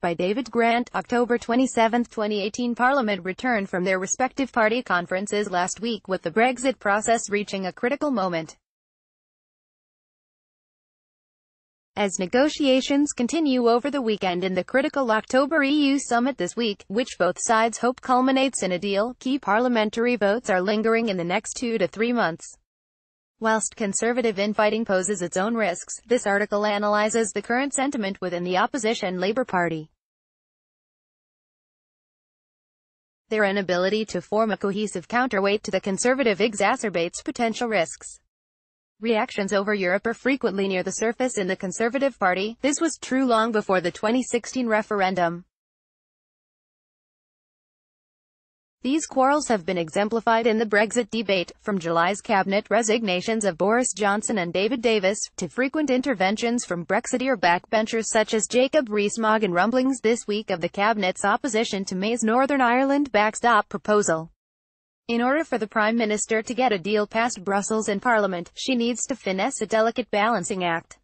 by David Grant, October 27, 2018 Parliament returned from their respective party conferences last week with the Brexit process reaching a critical moment. As negotiations continue over the weekend in the critical October EU summit this week, which both sides hope culminates in a deal, key parliamentary votes are lingering in the next two to three months. Whilst conservative infighting poses its own risks, this article analyzes the current sentiment within the opposition Labour Party. Their inability to form a cohesive counterweight to the conservative exacerbates potential risks. Reactions over Europe are frequently near the surface in the Conservative Party. This was true long before the 2016 referendum. These quarrels have been exemplified in the Brexit debate, from July's cabinet resignations of Boris Johnson and David Davis, to frequent interventions from Brexiteer backbenchers such as Jacob Rees-Mogg and rumblings this week of the cabinet's opposition to May's Northern Ireland backstop proposal. In order for the Prime Minister to get a deal past Brussels and Parliament, she needs to finesse a delicate balancing act.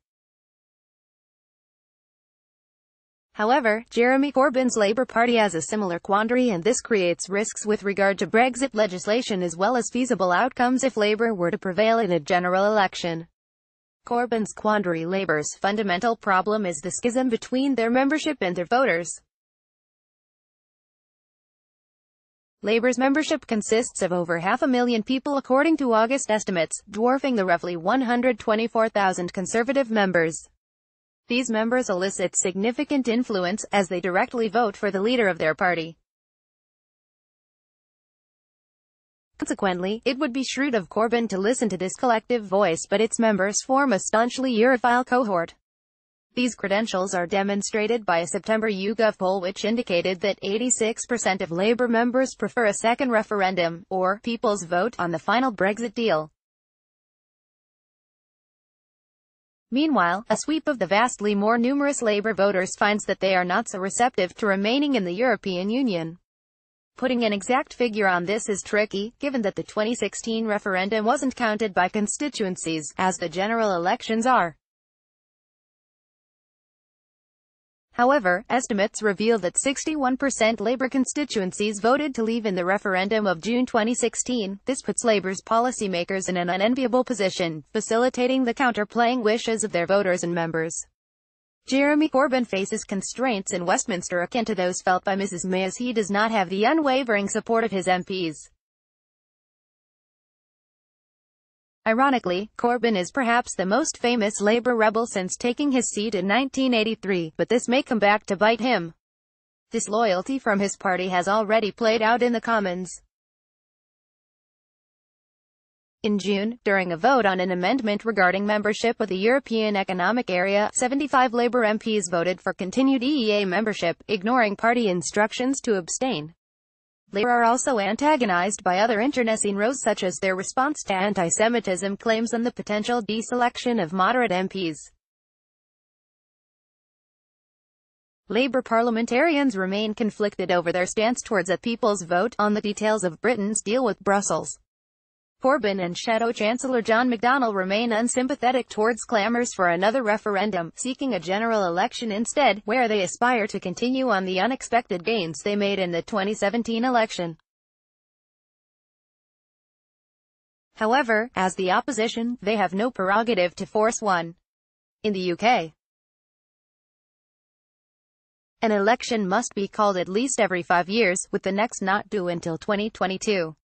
However, Jeremy Corbyn's Labour Party has a similar quandary and this creates risks with regard to Brexit legislation as well as feasible outcomes if Labour were to prevail in a general election. Corbyn's quandary Labour's fundamental problem is the schism between their membership and their voters. Labour's membership consists of over half a million people according to August estimates, dwarfing the roughly 124,000 Conservative members. These members elicit significant influence, as they directly vote for the leader of their party. Consequently, it would be shrewd of Corbyn to listen to this collective voice but its members form a staunchly Europhile cohort. These credentials are demonstrated by a September YouGov poll which indicated that 86% of Labour members prefer a second referendum, or people's vote, on the final Brexit deal. Meanwhile, a sweep of the vastly more numerous Labour voters finds that they are not so receptive to remaining in the European Union. Putting an exact figure on this is tricky, given that the 2016 referendum wasn't counted by constituencies, as the general elections are. However, estimates reveal that 61% Labour constituencies voted to leave in the referendum of June 2016. This puts Labour's policymakers in an unenviable position, facilitating the counterplaying wishes of their voters and members. Jeremy Corbyn faces constraints in Westminster akin to those felt by Mrs May as he does not have the unwavering support of his MPs. Ironically, Corbyn is perhaps the most famous Labour rebel since taking his seat in 1983, but this may come back to bite him. Disloyalty from his party has already played out in the Commons. In June, during a vote on an amendment regarding membership of the European Economic Area, 75 Labour MPs voted for continued EEA membership, ignoring party instructions to abstain. Labour are also antagonized by other internecine rows such as their response to anti-Semitism claims and the potential deselection of moderate MPs. Labour parliamentarians remain conflicted over their stance towards a people's vote on the details of Britain's deal with Brussels. Corbyn and Shadow Chancellor John McDonnell remain unsympathetic towards clamours for another referendum, seeking a general election instead, where they aspire to continue on the unexpected gains they made in the 2017 election. However, as the opposition, they have no prerogative to force one. In the UK, an election must be called at least every five years, with the next not due until 2022.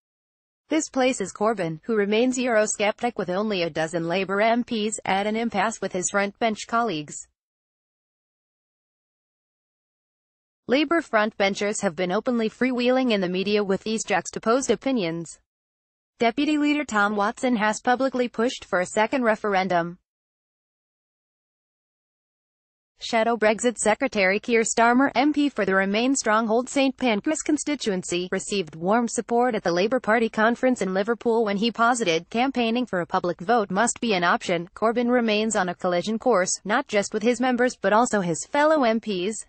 This places Corbyn, who remains Eurosceptic with only a dozen Labour MPs, at an impasse with his frontbench colleagues. Labour frontbenchers have been openly freewheeling in the media with these juxtaposed opinions. Deputy Leader Tom Watson has publicly pushed for a second referendum. Shadow Brexit Secretary Keir Starmer, MP for the Remain stronghold St Pancras constituency, received warm support at the Labour Party conference in Liverpool when he posited campaigning for a public vote must be an option. Corbyn remains on a collision course, not just with his members but also his fellow MPs.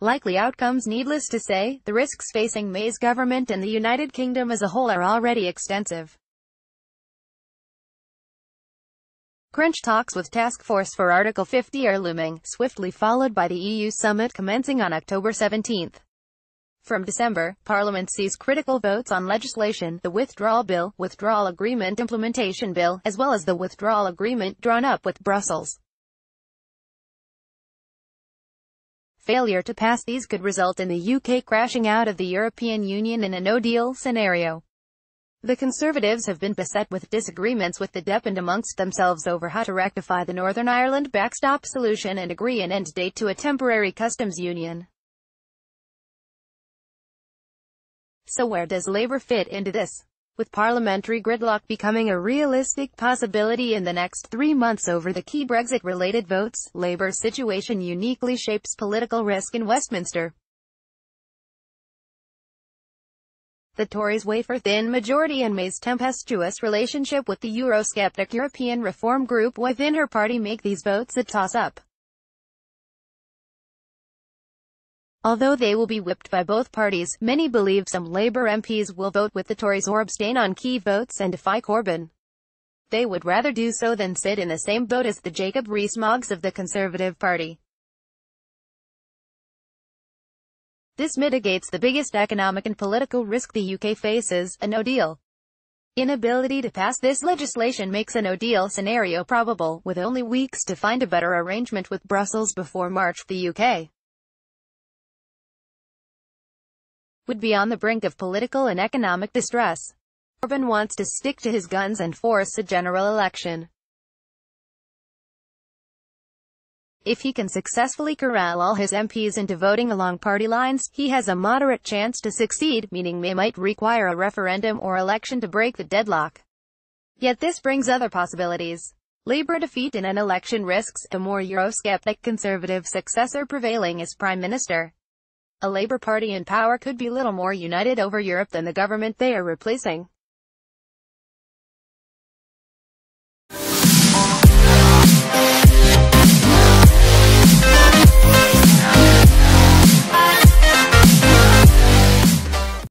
Likely outcomes needless to say, the risks facing May's government and the United Kingdom as a whole are already extensive. Crunch talks with Task Force for Article 50 are looming, swiftly followed by the EU summit commencing on October 17. From December, Parliament sees critical votes on legislation, the Withdrawal Bill, Withdrawal Agreement Implementation Bill, as well as the Withdrawal Agreement drawn up with Brussels. Failure to pass these could result in the UK crashing out of the European Union in a no-deal scenario. The Conservatives have been beset with disagreements with the DUP and amongst themselves over how to rectify the Northern Ireland backstop solution and agree an end date to a temporary customs union. So where does Labour fit into this? With parliamentary gridlock becoming a realistic possibility in the next three months over the key Brexit-related votes, Labour's situation uniquely shapes political risk in Westminster. The Tories wafer-thin majority and May's tempestuous relationship with the Eurosceptic European Reform Group within her party make these votes a toss-up. Although they will be whipped by both parties, many believe some Labour MPs will vote with the Tories or abstain on key votes and defy Corbyn. They would rather do so than sit in the same boat as the Jacob Rees-Moggs of the Conservative Party. This mitigates the biggest economic and political risk the UK faces, a no-deal. Inability to pass this legislation makes a no-deal scenario probable, with only weeks to find a better arrangement with Brussels before March, the UK. would be on the brink of political and economic distress. Corbyn wants to stick to his guns and force a general election. If he can successfully corral all his MPs into voting along party lines, he has a moderate chance to succeed, meaning May might require a referendum or election to break the deadlock. Yet this brings other possibilities. Labour defeat in an election risks a more Eurosceptic Conservative successor prevailing as Prime Minister. A Labour Party in power could be little more united over Europe than the government they are replacing.